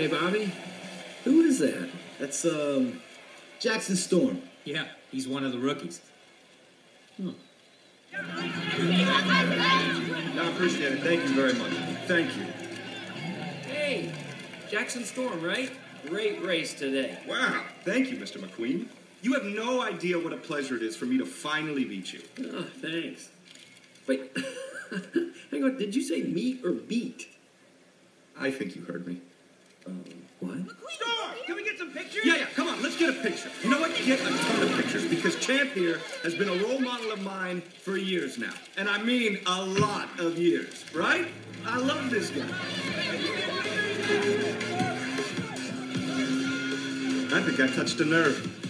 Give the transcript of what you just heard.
Hey, Bobby, who is that? That's, um, Jackson Storm. Yeah, he's one of the rookies. No, I appreciate it. Thank you very much. Thank you. Hey, Jackson Storm, right? Great race today. Wow. Thank you, Mr. McQueen. You have no idea what a pleasure it is for me to finally meet you. Oh, thanks. Wait, hang on. Did you say meet or beat? I think you heard me. Uh, what? Storm, can we get some pictures? Yeah, yeah, come on, let's get a picture. You know what? Get a ton of pictures because Champ here has been a role model of mine for years now. And I mean a lot of years, right? I love this guy. I think I touched a nerve.